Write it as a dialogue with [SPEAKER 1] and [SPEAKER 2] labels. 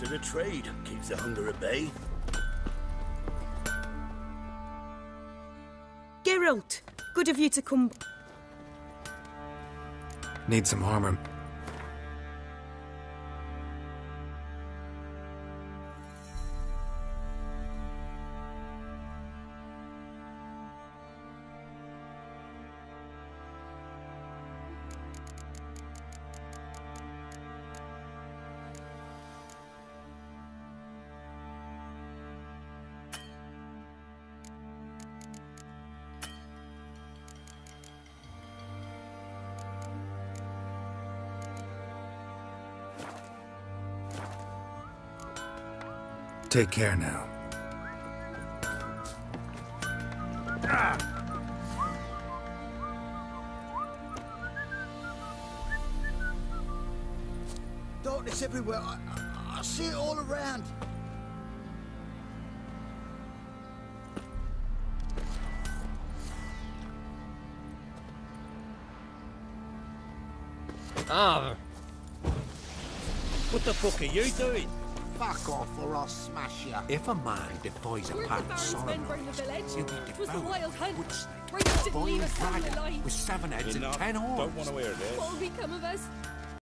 [SPEAKER 1] bit of trade keeps the hunger at bay.
[SPEAKER 2] Geralt, good of you to come.
[SPEAKER 3] Need some armor. Take care now.
[SPEAKER 4] Darkness everywhere. I, I, I see it all around.
[SPEAKER 5] Ah. What the fuck are you doing?
[SPEAKER 4] Fuck off or I'll smash you.
[SPEAKER 6] If a man defies a
[SPEAKER 7] We're the
[SPEAKER 6] pact
[SPEAKER 7] Baron's men
[SPEAKER 6] solemnized,
[SPEAKER 7] round the village.
[SPEAKER 6] he'll be
[SPEAKER 7] It was the
[SPEAKER 6] devoured
[SPEAKER 7] wild
[SPEAKER 6] by
[SPEAKER 7] hunt.
[SPEAKER 6] wood snake.
[SPEAKER 7] Rangers
[SPEAKER 6] Boiled
[SPEAKER 7] leave
[SPEAKER 6] dragon with seven heads and ten horns.
[SPEAKER 5] Don't want to hear this.
[SPEAKER 7] What'll become of us?